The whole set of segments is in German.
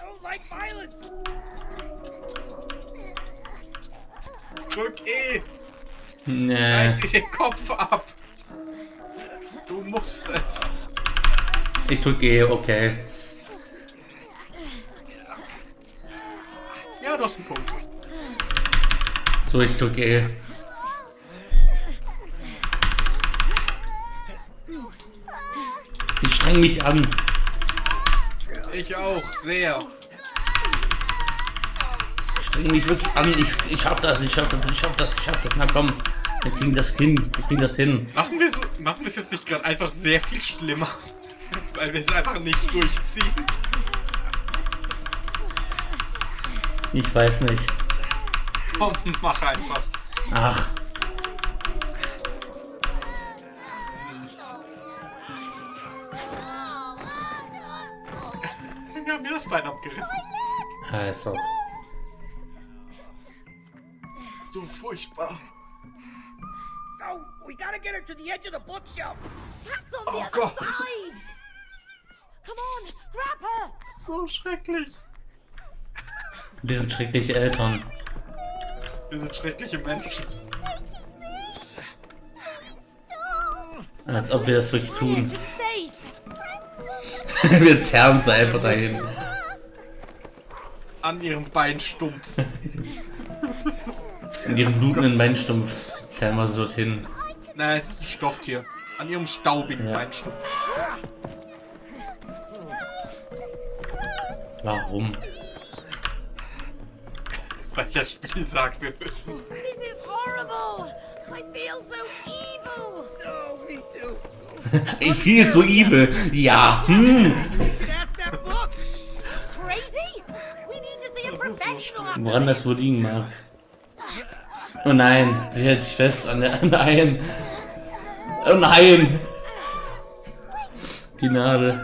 don't like violence. Drück E! Nee. Reiß ihr den Kopf ab! Du musst es! Ich drück E, okay. Ja, du hast einen Punkt. So, ich drück E. Ich streng mich an. Ich auch, sehr. Ich streng mich wirklich an. Ich, ich schaff das, ich schaff das, ich schaff das, ich schaff das. Na komm. Wir kriegen das hin. Wir kriegen das hin. Machen wir so, machen wir es jetzt nicht gerade einfach sehr viel schlimmer? Weil wir es einfach nicht durchziehen. Ich weiß nicht. Komm, mach einfach. Ach. Wir haben mir das Bein abgerissen. Also. So furchtbar. No, we gotta get her to the edge of the bookshelf. Cat's on Oh, the other God. side. Come on, grab her. So schrecklich. Wir sind schreckliche Eltern. Wir sind schreckliche Menschen. Als ob wir das wirklich tun. Wir zerren sie einfach dahin. An ihrem Beinstumpf. In ihrem blutenden Beinstumpf zerren wir sie dorthin. Na, es ist ein Stofftier. An ihrem staubigen Ja. Beinstumpf. Warum? Weil das Spiel sagt, wir müssen. This is horrible. I feel so evil. No, me too. Ich fühle so evil. Ja. Hm. That's that book. Crazy? We need to see a Das ist so professional after Woran das wohl liegen mag. Oh nein, sie hält sich fest an der. Nein. Oh nein. Die Nadel.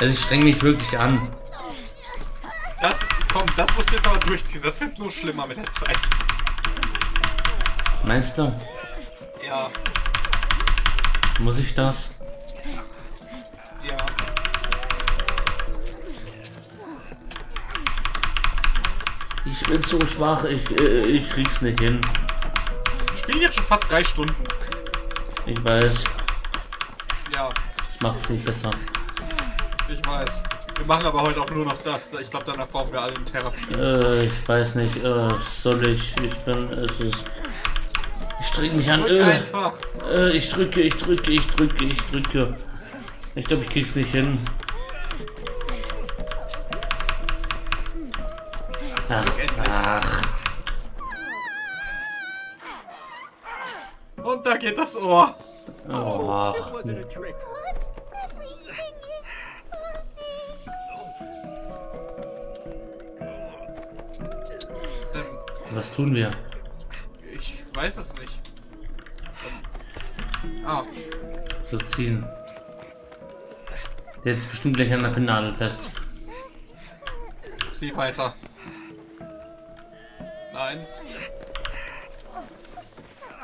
Also ich streng mich wirklich an. Das, komm, das musst du jetzt aber durchziehen. Das wird nur schlimmer mit der Zeit. Meinst du? Ja, Muss ich das? ja. Ich bin so schwach, ich, äh, ich krieg's nicht hin. Wir spielen jetzt schon fast drei Stunden. Ich weiß, Ja, das macht's nicht besser. ich weiß. Wir machen aber heute auch nur noch das. Ich glaube, danach brauchen wir alle eine Therapie. Äh, ich weiß nicht, äh, soll ich, ich bin, es ist, ich streng mich an, Drück äh, einfach. äh, ich drücke, ich drücke, ich drücke, ich drücke. Ich glaube, ich krieg's nicht hin. Ach, ach, Und da geht das Ohr. ach. Was tun wir? ich weiß es nicht. Ähm, ah, So ziehen. Jetzt bestimmt gleich an der Nadel fest. zieh weiter. Nein.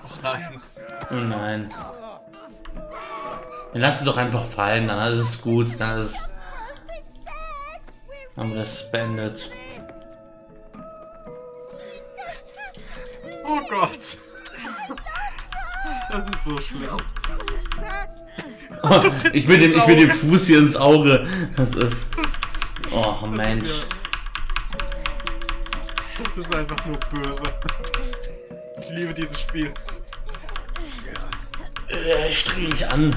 Oh nein. Oh nein. Wir lassen doch einfach fallen, dann ist es gut, dann ist haben wir das beendet. Gott. Das ist so schlimm. Oh, ich will dem, ich will dem Fuß hier ins Auge. Das ist. Oh Mensch. Das ist einfach nur böse. Ich liebe dieses Spiel. Äh, Ich streng mich an.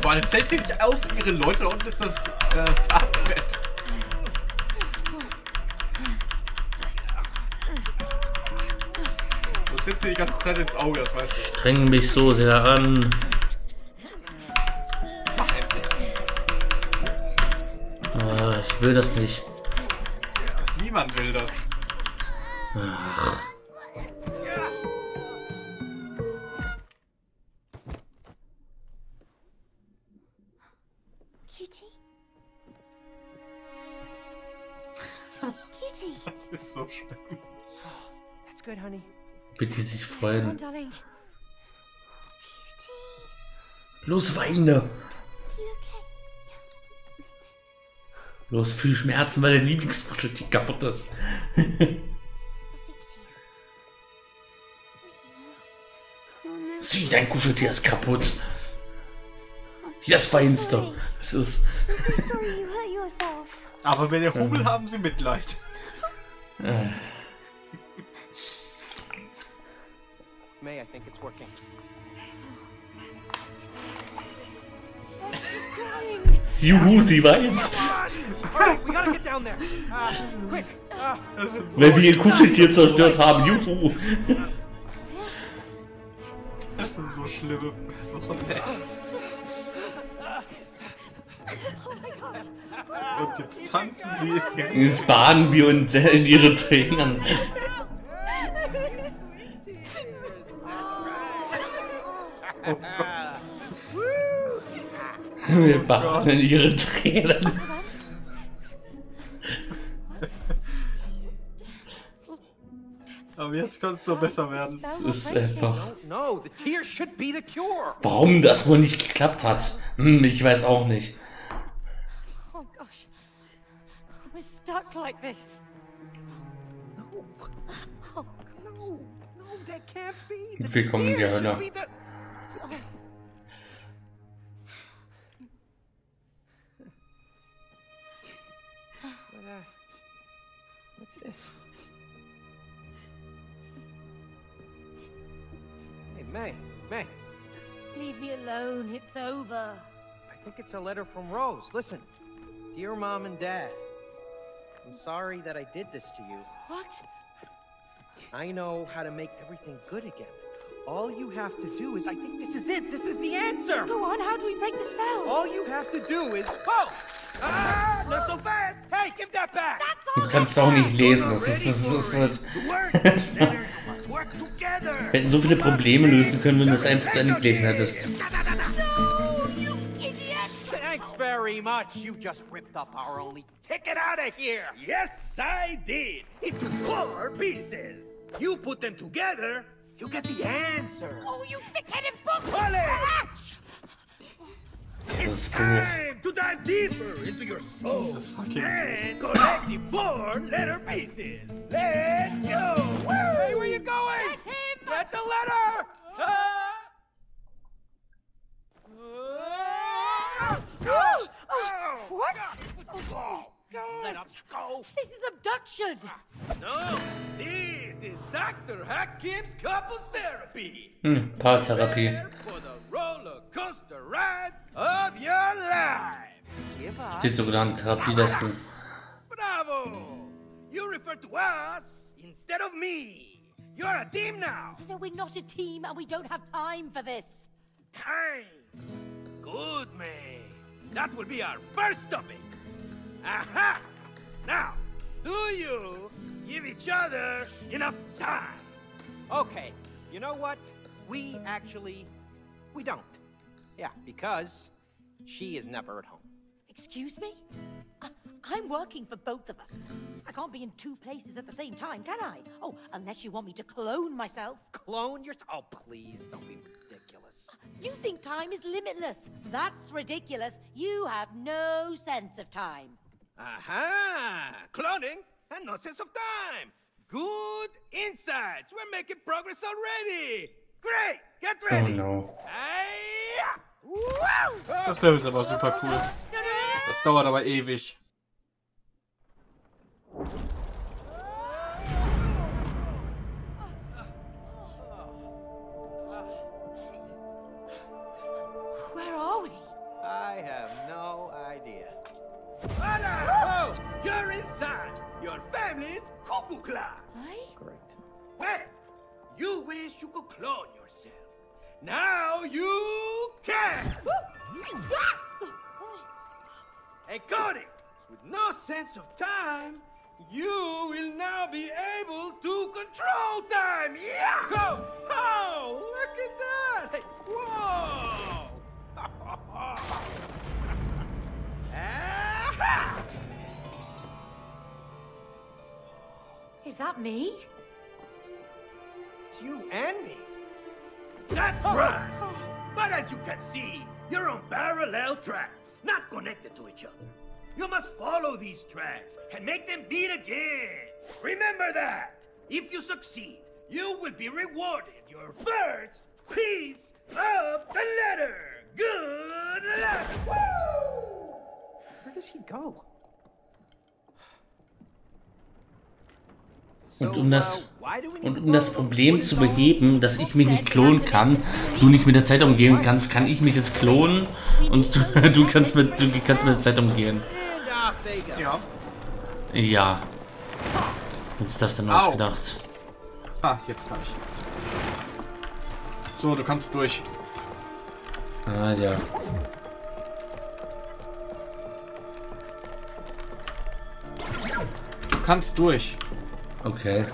Vor allem fällt sie nicht auf, ihre Leute da unten ist das äh, Tatenbett. Sie die ganze Zeit ins Auge, das weißt du. Streng mich so sehr an. Das mach endlich. Äh, Ich will das nicht. Niemand will das. Ach. Cutie? Cutie? Das ist so schlimm. That's good, honey. Wird die sich freuen. Los, weine! Los, viel Schmerzen, weil dein Lieblingskuscheltier kaputt ist. Sieh, dein Kuscheltier ist kaputt. Das Feinste. Es ist. Aber bei der Hummel haben sie Mitleid. Äh. May, I think it's working. Juhu, sie weint. Alright, we gotta get down there. Uh, quick. Uh, wir ihr Kuscheltier zerstört haben. Juhu. das sind so schlimme Personen. ey. Oh. Und jetzt tanzen sie. Jetzt baden wir uns in ihre Tränen. Oh Gott. Wir baden in ihre Tränen. Aber jetzt kann es doch besser werden. Das ist einfach. Warum das wohl nicht geklappt hat? Hm, ich weiß auch nicht. Oh gosh. We're stuck like this. No. Oh, No. No, that can't be. The Willkommen in der tears Hölle. What, uh, what's this? Hey, May, May, leave me alone. It's over. I think it's a letter from Rose. Listen, dear mom and dad, I'm sorry that I did this to you. What? I know how to make everything good again. All you have to do is, I think this is it. This is the answer. Go on. How do we break the spell? All you have to do is, oh, Ah, not so fast! Du kannst auch nicht lesen. Das ist, das ist, das ist halt. Wir hätten so viele Probleme lösen können, wenn du es einfach zu Ende gelesen hättest. No, you idiot! Thanks very much. You just ripped up our only ticket out of here. Yes, I did! Into four pieces! You put them together, you get the answer! Oh, you thick-headed book! It's time dive deeper into your soul Jesus fucking- and collect the four letter pieces. Let's go! Hey, where you going? Get him! Get the letter. Ah! Oh, oh, what? Oh, Let us go. This is abduction! no, this is Dr. Hakim's couples therapy. Hm, Paartherapie. Prepare for the roller coaster ride of your life. Give us. Den sogenannten Therapielesson. Bravo! You refer to us instead of me. You're a team now. No, we're not a team and we don't have time for this. Time. Good man. That will be our first topic. Aha! Now, do you give each other enough time? Okay. You know what? We actually, we don't. Yeah, because she is never at home. Excuse me? Uh, I'm working for both of us. I can't be in two places at the same time, can I? Oh, unless you want me to clone myself. Clone yourself. Oh, please, don't be ridiculous. You think time is limitless. That's ridiculous. You have no sense of time. Aha! Cloning and no sense of time. Good insights. We're making progress already. Great. Get ready. Oh ready. no. Hi-ya! Woo! Das Level ist aber super cool. Das dauert aber ewig. Where are we? I have no idea. Anna! Oh, you're inside. Your family's cuckoo clan. I? Correct. Well, you wish you could clone yourself. Now you can. And Cody, with no sense of time, you will now be able to control time. Yeah! Go! Oh, look at that! Whoa! Is that me? It's you and me. That's right. But as you can see, you're on parallel tracks, not connected to each other. You must follow these tracks and make them beat again. Remember that. If you succeed, you will be rewarded your first piece of the letter. Good luck. Woo! Where does he go? Und um das, uh, und um das Problem zu beheben, dass ich mich nicht klonen kann, du nicht mit der Zeit umgehen kannst, kann ich mich jetzt klonen und du, du kannst mit du kannst mit der Zeit umgehen. Ja. Ja. Uns das dann Au. ausgedacht. Ah, jetzt kann ich. So, du kannst durch. Ah ja. Du kannst durch. Okay.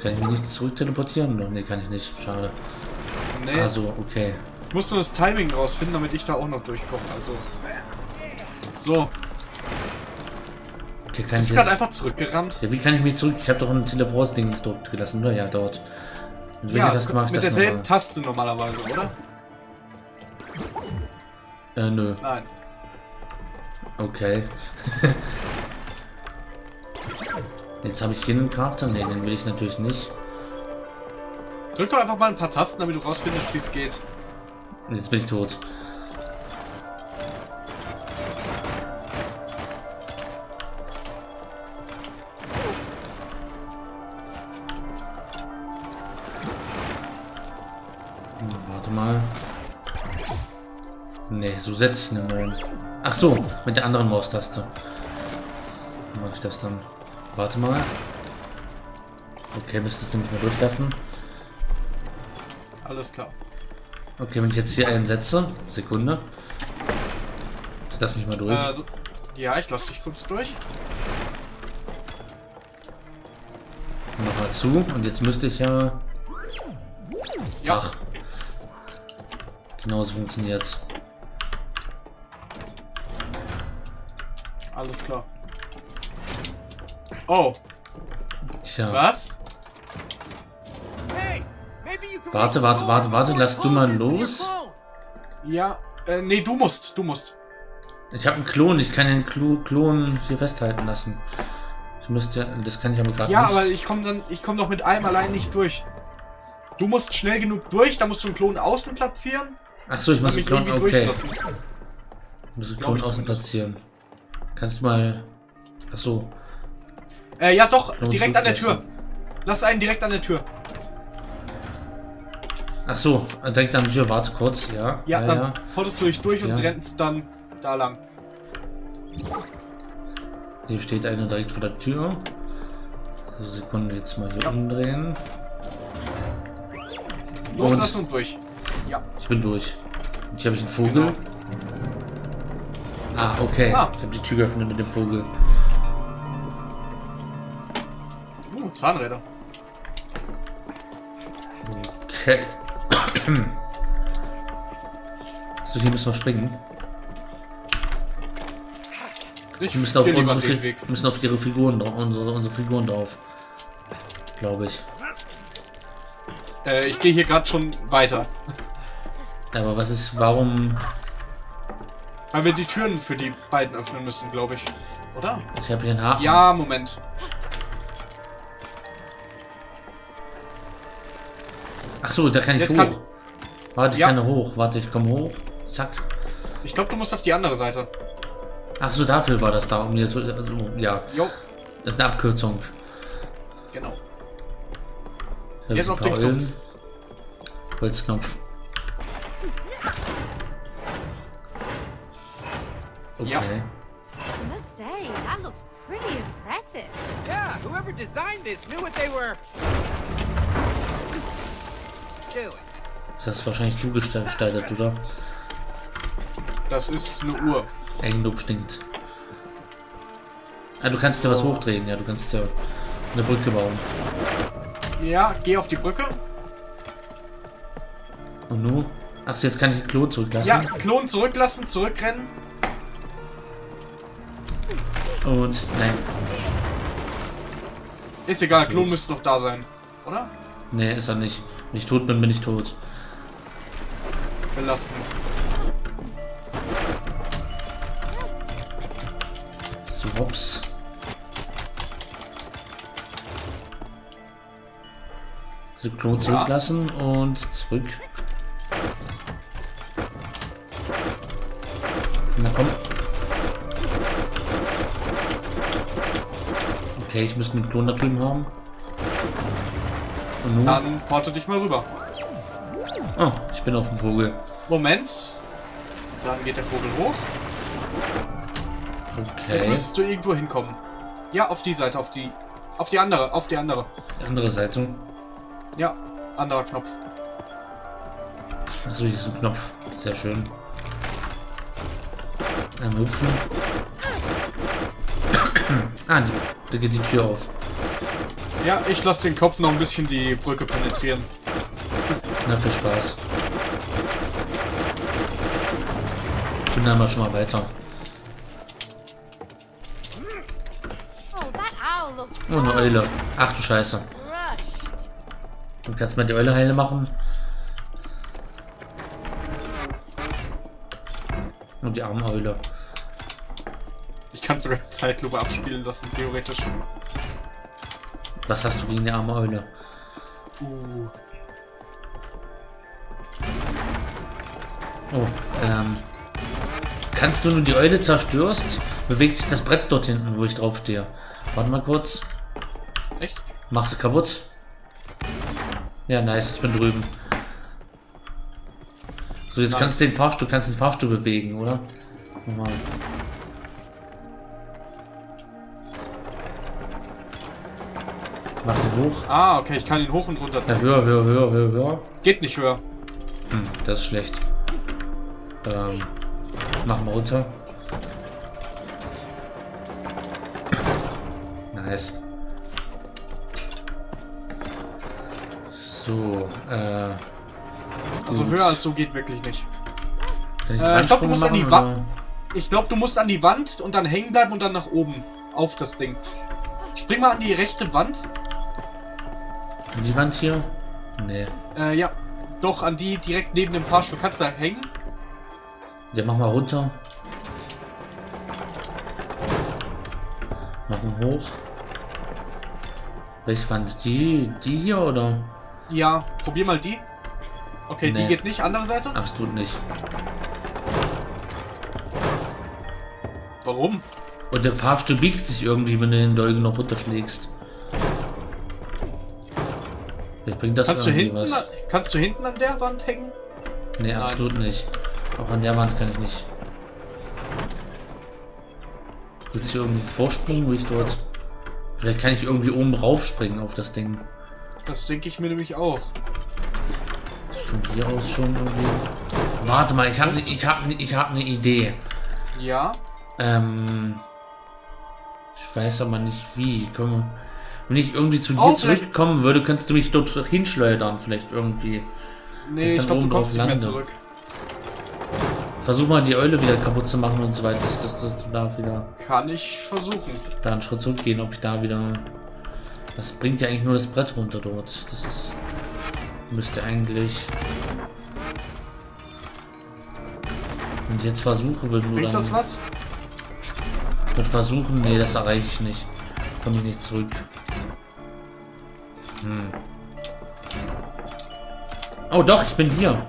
Kann ich mich nicht zurück teleportieren? Nee, kann ich nicht. Schade. Nee, Also, okay. ich muss nur das Timing rausfinden, damit ich da auch noch durchkomme. Also. So, Okay, kann ich bist gerade einfach zurückgerannt. ja, wie kann ich mich zurück? Ich habe doch ein Teleport-Ding dort gelassen, oder? Ja, dort. Und Ja, das mache ich mit derselben. Taste normalerweise, oder? Äh, nö. Nein. Okay. Jetzt habe ich hier einen Charakter. Ne, den will ich natürlich nicht. Drück doch einfach mal ein paar Tasten, damit du rausfindest, wie es geht. Und jetzt bin ich tot. Hm, Warte mal. Ne, so setze ich einen neuen. Ach so, mit der anderen Maustaste. Mache ich das dann. Warte mal. Okay, müsstest du nicht mehr durchlassen. Alles klar. Okay, wenn ich jetzt hier einen setze, Sekunde. Ich lass mich mal durch. Also, ja, ich lasse dich kurz durch. Mach mal zu. Und jetzt müsste ich ja. Ja, Ach. Genau so funktioniert. alles klar. Oh, Tja. was? Hey, maybe you can Warte, warte, warte, warte, lass du mal los. Ja, äh, nee, du musst, du musst. Ich habe einen Klon. Ich kann den Klo Klon hier festhalten lassen. Ich müsste. Das kann ich aber gerade Ja, nicht. aber ich komme dann, ich komme doch mit einem allein nicht durch. Du musst schnell genug durch, da musst du einen Klon außen platzieren. Ach so, ich muss den Klon. irgendwie Okay. durchlassen. Ich muss den Klon außen zumindest. platzieren. Kannst du mal. Ach so. Äh, ja doch, Klon direkt an der Tür. Lass einen direkt an der Tür. Ach so. Direkt an die Tür. Warte kurz. Ja. Ja, ja, dann ja. portest du dich durch und Ja. rennst dann da lang. Hier steht einer direkt vor der Tür. Sekunde, jetzt mal hier Ja. umdrehen. Loslassen und durch. Ja. Ich bin durch. Und hier habe ich einen Vogel. Genau. Ah, okay. Ah. Ich habe die Tür geöffnet mit dem Vogel. Uh, Zahnräder. Okay. So, hier müssen wir springen. Ich Wir müssen auf, unsere, Fi- müssen auf ihre Figuren drauf, unsere, unsere Figuren drauf. Glaube ich. Äh, ich gehe hier gerade schon weiter. Aber was ist, warum... Weil wir die Türen für die beiden öffnen müssen, glaube ich. Oder? Ich habe hier einen Haken. Ja, Moment. Ach so, da kann ich Jetzt hoch. kann. Warte, ich Ja. kann hoch. Warte, ich komme hoch. Zack. Ich glaube, du musst auf die andere Seite. Ach so, dafür war das da. Um jetzt, also, ja, Jo, das ist eine Abkürzung. genau. Da Jetzt auf den Knopf. Holzknopf. Okay. Ja. I must say, that looks pretty impressive. Yeah, whoever designed this knew what they were. Das ist wahrscheinlich du gestaltet, oder? Das ist eine Uhr. Eigenlob stinkt. Ah, du kannst dir was hochdrehen, ja, du kannst dir eine Brücke bauen. Ja, geh auf die Brücke. Und nun? Ach so, jetzt kann ich den Klo zurücklassen. Ja, Klon zurücklassen, zurückrennen. Und, nein, Ist egal, Klon müsste noch da sein. Oder? nee, ist er nicht. Wenn ich tot bin, bin ich tot. Belastend. Hops. So, Klo zurücklassen und zurück. Na komm. Okay, ich müsste den Klon da drüben haben. Und? Dann porte dich mal rüber. Oh, ich bin auf dem Vogel. Moment. Dann geht der Vogel hoch. Jetzt Okay. müsstest du irgendwo hinkommen. Ja, auf die Seite, auf die. Auf die andere, auf die andere. Die andere Seite. Ja, anderer Knopf. Achso, hier ist ein Knopf. Sehr schön. Dann hüpfen. ah, da geht die Tür auf. Ja, ich lasse den Kopf noch ein bisschen die Brücke penetrieren. Na, viel Spaß. Ich bin dann mal schon mal weiter. Oh, Oh, eine Eule. Ach du Scheiße. Du kannst mal die Eule heile machen. Und die arme Eule. Ich kann sogar Zeitlupe abspielen lassen, theoretisch. Was hast du gegen die arme Eule? Uh. Oh, ähm. Kannst du nur die Eule zerstörst, bewegt sich das Brett dort hinten, wo ich drauf stehe. Warte mal kurz. Echt? Mach sie kaputt. Ja, nice, ich bin drüben. So, jetzt Nice. kannst du den Fahrstuhl, kannst den Fahrstuhl bewegen, oder? Nochmal. Mach den hoch. Ah, okay, ich kann ihn hoch und runter Ja, ziehen. höher, höher, höher, höher, höher. Geht nicht höher. Hm, das ist schlecht. Ähm, mach mal runter. Nice. So, äh. Also gut. höher als so geht wirklich nicht. Äh, ich glaub, du musst an die machen, Wa- oder? Ich glaube, du musst an die Wand und dann hängen bleiben und dann nach oben. Auf das Ding. Spring mal an die rechte Wand. An die Wand hier? Nee. Äh, ja. Doch, an die direkt neben dem Fahrstuhl. Kannst du da hängen? Ja, mach mal runter. Machen hoch. Welche Wand? Die, die hier oder? Ja, probier mal die. Okay, die Nee. geht nicht. Andere Seite? Absolut nicht. Warum? Und der Fahrstuhl biegt sich irgendwie, wenn du den Dolgen noch runterschlägst. Vielleicht bringt das Kannst du, hinten, was. kannst du hinten an der Wand hängen? Nee, absolut nicht. Auch an der Wand kann ich nicht. Willst du irgendwie vorspringen, wo ich dort... Vielleicht kann ich irgendwie oben raufspringen auf das Ding. Das denke ich mir nämlich auch. Von hier aus schon irgendwie... Warte mal, ich habe ich hab, ich hab eine Idee. Ja. Ähm... Ich weiß aber nicht wie. Können wir, wenn ich irgendwie zu dir Oh, zurückkommen würde, könntest du mich dort hinschleudern, vielleicht irgendwie. Nee, ich dann glaube, du kommst nicht mehr zurück. Versuch mal die Eule wieder kaputt zu machen und so weiter, dass, dass, dass du da wieder Kann ich versuchen. da einen Schritt zurückgehen, ob ich da wieder. Das bringt ja eigentlich nur das Brett runter dort. Das ist. Müsste eigentlich. Und jetzt versuche, du Bringt dann. das was? Und versuchen, nee, das erreiche ich nicht. Komme ich nicht zurück. Hm. Oh doch, ich bin hier.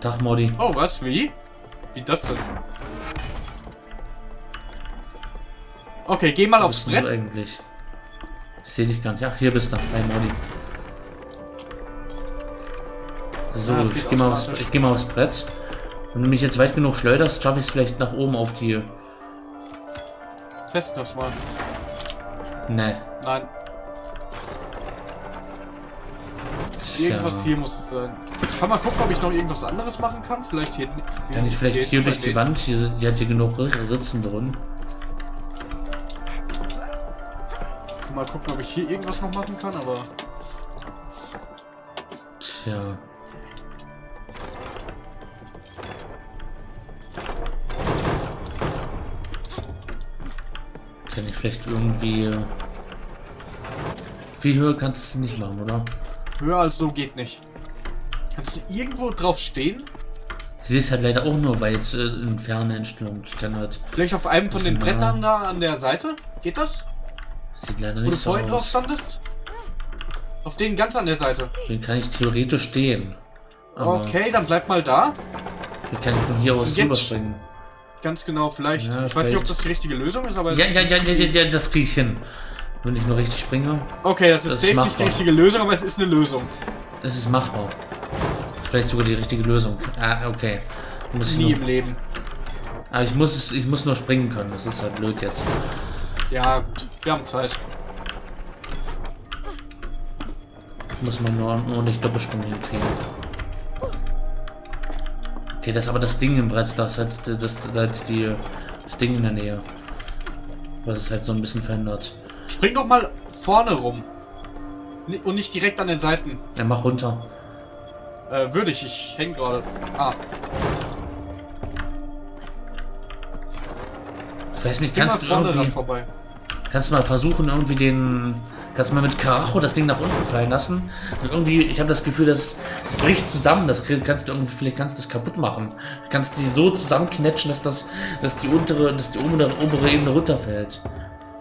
Tag Modi. Oh, was? Wie? Wie das denn? Okay, geh mal Wo aufs Brett. eigentlich? Ich sehe dich gar nicht. Ach, hier bist du. Hi Modi. So, Ah, ich gehe mal, aufs- ich geh mal aufs Brett. Wenn du mich jetzt weit genug schleuderst, schaffe ich es vielleicht nach oben auf die. Test das mal. Ne. Nein, irgendwas hier muss es sein. Ich kann mal gucken, ob ich noch irgendwas anderes machen kann. Vielleicht hier. Kann ich vielleicht hier durch die Wand? Sind, die hat hier genug Ritzen drin. Mal gucken, ob ich hier irgendwas noch machen kann, aber. Tja. Kann ich vielleicht irgendwie. Viel höher kannst du nicht machen, oder? Höher als so geht nicht. Kannst du irgendwo drauf stehen? Sie ist halt leider auch nur weit äh, in Ferne kann halt. Vielleicht auf einem von den Ja. Brettern da an der Seite? Geht das? Sieht leider Wo du nicht so vorhin drauf aus. standest? Auf denen ganz an der Seite. Den kann ich theoretisch stehen. Okay, dann bleib mal da. den kann ich von hier aus rüberspringen. Ganz genau, vielleicht. Ja, ich weiß nicht, ob vielleicht. das die richtige Lösung ist, aber. Ja, ja, ja, ja, ja, ja, das kriege ich hin. Wenn ich nur richtig springe, Okay, das ist Das ist safe nicht die richtige Lösung, aber es ist eine Lösung. ist es machbar. Vielleicht sogar die richtige Lösung. Ah, okay. Muss ich Nie nur, im Leben. aber ich muss, es- ich muss nur springen können. Das ist halt blöd jetzt. Ja, gut. Wir haben Zeit. Muss man nur, nur nicht Doppelsprung hinkriegen. Okay, das ist aber das Ding im Brett. Das hat das, das, ist die, das Ding in der Nähe. Was es halt so ein bisschen verändert. Spring doch mal vorne rum. Und nicht direkt an den Seiten. Dann mach runter. Äh, würde ich. Ich häng gerade. Ah, Ich weiß nicht, mal kannst du irgendwie... vorbei. Kannst du mal versuchen, irgendwie den. Kannst du mal mit Karacho das Ding nach unten fallen lassen? Und irgendwie, ich habe das Gefühl, dass es bricht zusammen. Das kannst du irgendwie, vielleicht kannst du das kaputt machen. Du kannst die so zusammenknetschen, dass das, dass die untere, dass die obere, obere Ebene runterfällt.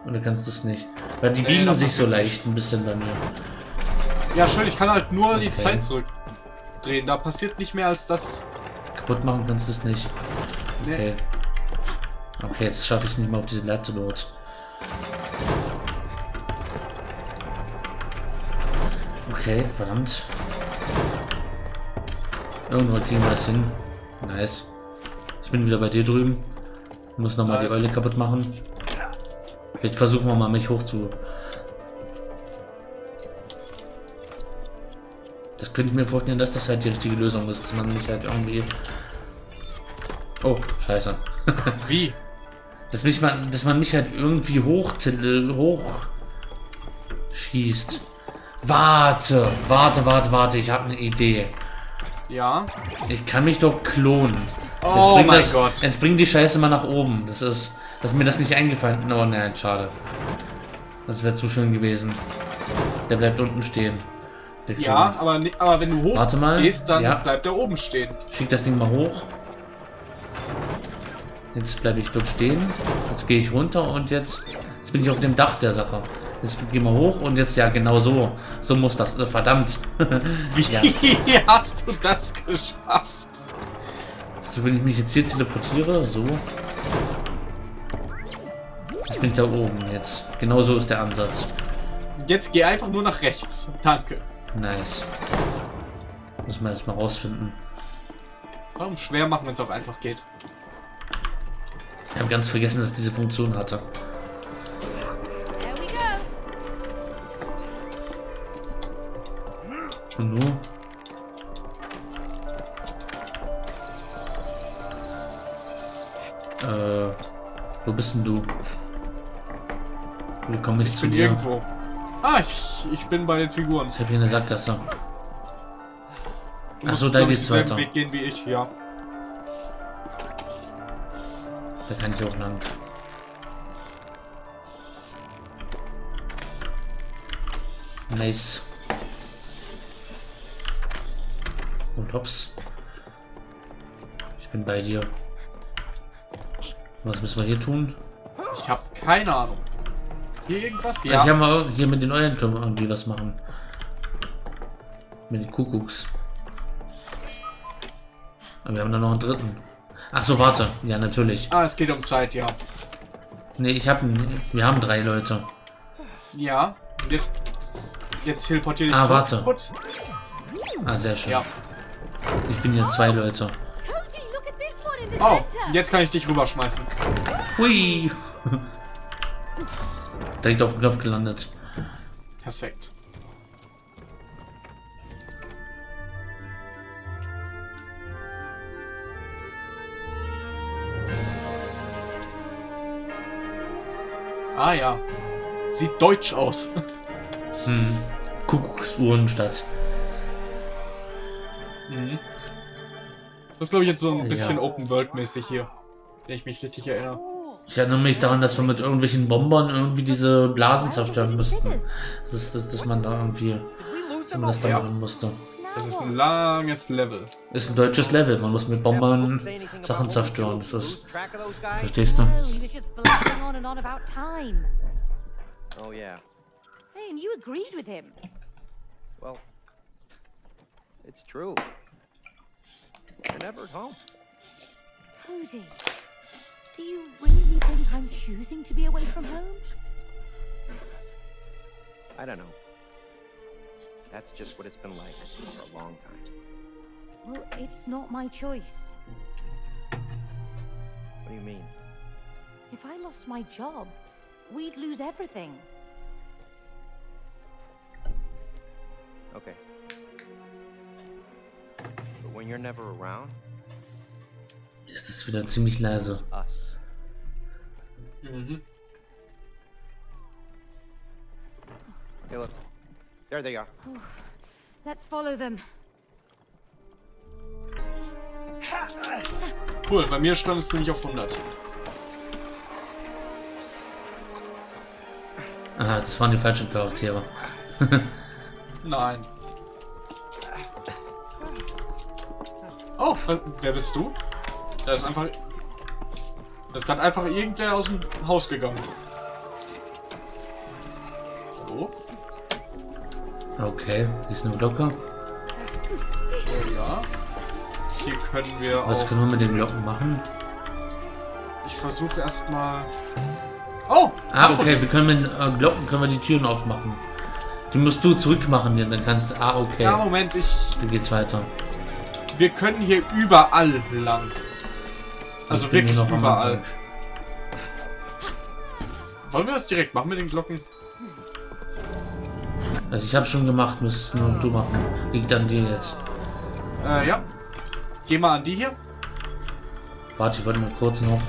Und du kannst das nicht. Weil die Nee, biegen sich so leicht nicht. ein bisschen bei mir. Ja, schön. Ich kann halt nur die Okay. Zeit zurückdrehen. Da passiert nicht mehr als das. Kaputt machen kannst du es nicht. Nee. Okay. Okay, jetzt schaffe ich es nicht mehr auf diese Leiter dort. Okay, verdammt. Irgendwo kriegen wir das hin. Nice. Ich bin wieder bei dir drüben. Muss nochmal Nice. die Eule kaputt machen. Vielleicht versuchen wir mal mich hoch zu. Das könnte ich mir vorstellen, dass das halt die richtige Lösung ist, dass man mich halt irgendwie. Oh, scheiße. Wie? Dass, mich mal, dass man mich halt irgendwie hoch, hoch schießt. Warte, warte, warte, warte, ich habe eine Idee. Ja. Ich kann mich doch klonen. Oh mein das, Gott. Jetzt bring die Scheiße mal nach oben. Das ist, dass mir das nicht eingefallen. Oh nein, schade. Das wäre zu schön gewesen. Der bleibt unten stehen. Ja, aber, aber wenn du hoch Warte mal. gehst, dann Ja. bleibt er oben stehen. Schick das Ding mal hoch. Jetzt bleibe ich dort stehen. Jetzt gehe ich runter und jetzt, jetzt bin ich auf dem Dach der Sache. Jetzt gehen wir hoch und jetzt, ja, genau so. So muss das. Äh, verdammt. Wie Ja. hast du das geschafft? So, wenn ich mich jetzt hier teleportiere, so. Ich bin da oben jetzt. Genau so ist der Ansatz. Jetzt geh einfach nur nach rechts. Danke. Nice. Muss man erstmal rausfinden. Warum schwer machen, wenn es auch einfach geht? Ich habe ganz vergessen, dass diese Funktion hatte. Und nu? Äh, wo bist denn du? Wie komme ich, Ich zu bin dir? irgendwo. Ah, ich, ich bin bei den Figuren. Ich habe hier eine Sackgasse. Du Ach so, musst, da geht's weiter. Weg gehen wie ich, ja. Da kann ich auch lang. Nice. Und hops. Ich bin bei dir. Was müssen wir hier tun? Ich habe keine Ahnung. Hier irgendwas? Ja. Haben wir, hier mit den Eulen können wir irgendwie was machen. Mit den Kuckucks. Aber wir haben da noch einen dritten. Ach so, warte. Ja, natürlich. Ah, es geht um Zeit, ja. Nee, ich hab einen, Wir haben drei Leute. Ja. Jetzt, jetzt teleportiere ich Ah, warte. Putz. Ah, sehr schön. Ja. Ich bin hier zwei Leute. Oh, jetzt kann ich dich rüberschmeißen. Hui! Direkt auf den Knopf gelandet. Perfekt. Ah ja. Sieht deutsch aus. Kuckucksuhrenstadt. Das ist glaube ich jetzt so ein bisschen Ja. Open World mäßig hier. Wenn ich mich richtig erinnere. Ich erinnere mich daran, dass wir mit irgendwelchen Bombern irgendwie diese Blasen zerstören müssten. Das ist, dass, dass man da irgendwie, dass man das da Ja. machen musste. Das ist ein langes Level. Ist ein deutsches Level. Man muss mit Bombern Sachen zerstören. Das ist. Verstehst du? Oh, yeah. Hey, and you agreed with him. Well, it's true. You're never at home. Cody, do you really think I'm choosing to be away from home? I don't know. That's just what it's been like for a long time. Well, it's not my choice. What do you mean? If I lost my job, we'd lose everything. Okay. But when you're never around, Ist es wieder ziemlich leise. Mhm. Hey, look. There they are. Let's follow them. Cool, bei mir stand es nämlich auf 100. Aha, das waren die falschen Charaktere. Nein. Oh, wer- wer bist du? Da ist einfach... Da ist gerade einfach irgendwer aus dem Haus gegangen. Hallo? Okay, hier ist eine Glocke. Oh ja. Hier können wir Was auch... können wir mit den Glocken machen? Ich versuche erstmal... Oh! Ah, okay, wir können mit äh, Glocken können wir die Türen aufmachen. Die musst du zurückmachen, dann kannst du. Ah, okay. Ja, Moment, ich... Dann geht's weiter. Wir können hier überall lang. Also wirklich überall. Wollen wir das direkt machen mit den Glocken? Also ich habe schon gemacht, müsstest nur du machen. Liegt an dir jetzt. Äh, ja. Geh mal an die hier. Warte, ich wollte mal kurz noch.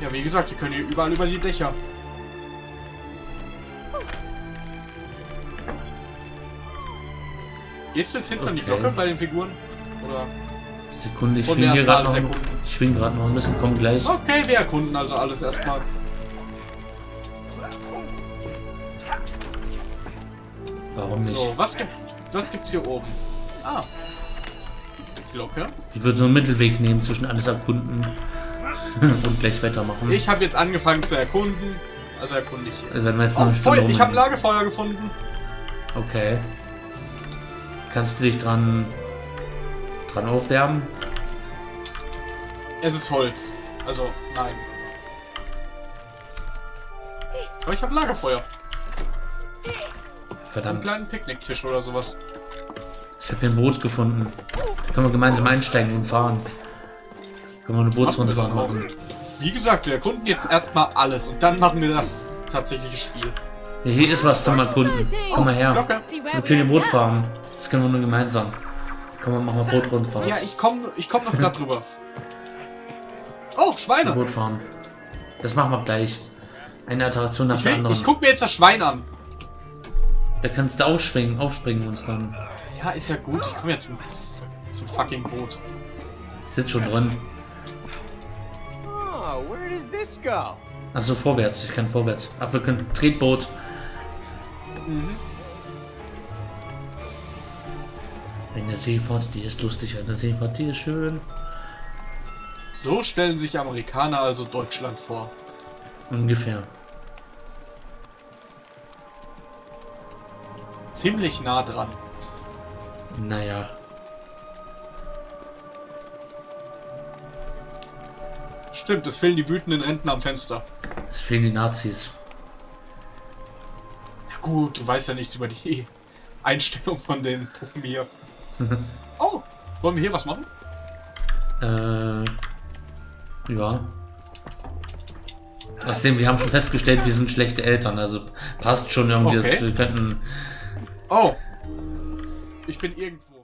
Ja, wie gesagt, wir können hier überall über die Dächer. Gehst du jetzt hinten an die Okay. Glocke bei den Figuren? Oder? Sekunde, ich schwing gerade noch. Ich schwing gerade noch ein bisschen, komm gleich. Okay, wir erkunden also alles erstmal. Warum nicht? So, was, gibt, was gibt's hier oben? Ah. Glocke. Ich würde so einen Mittelweg nehmen zwischen alles erkunden und gleich weitermachen. Ich habe jetzt angefangen zu erkunden. Also erkunde ich hier. Also wenn wir jetzt Oh, noch Feuer, ich habe ein Lagerfeuer gefunden. Okay. Kannst du dich dran dran aufwärmen? Es ist Holz. Also, nein. Aber ich habe Lagerfeuer. Einen Verdammt. kleinen Picknicktisch oder sowas. Ich habe hier ein Boot gefunden. Da können wir gemeinsam einsteigen und fahren. Können wir eine Bootsrundfahrt Machen. Wie gesagt, wir erkunden jetzt erstmal alles und dann machen wir das tatsächliche Spiel. Ja, hier ist was zum Erkunden. Komm mal her. Wir können hier Boot fahren. Das können wir nur gemeinsam. Komm mal, machen wir Bootrundfahrt. Ja, ich komme ich komm noch gerade drüber. Oh, Schweine! Boot fahren. Das machen wir gleich. Eine Attraktion nach Ich, der will, anderen. ich guck mir jetzt das Schwein an. Da kannst du aufspringen, aufspringen und dann. Ja, ist ja gut. Ich komme ja zum, zum fucking Boot. Sitzt schon drin. Oh, where does this go? Achso, vorwärts. Ich kann vorwärts. Ach, wir können Tretboot. Eine Seefahrt, die ist lustig. Eine Seefahrt, die ist schön. So stellen sich Amerikaner also Deutschland vor. Ungefähr. Ziemlich nah dran. Naja. Stimmt, es fehlen die wütenden Renten am Fenster. Es fehlen die Nazis. Na gut, du weißt ja nichts über die Einstellung von den Puppen hier. Oh, wollen wir hier was machen? Äh. Ja. Außerdem, wir haben schon festgestellt, wir sind schlechte Eltern. Also passt schon irgendwie. Okay. dass Wir könnten. Oh, ich bin irgendwo.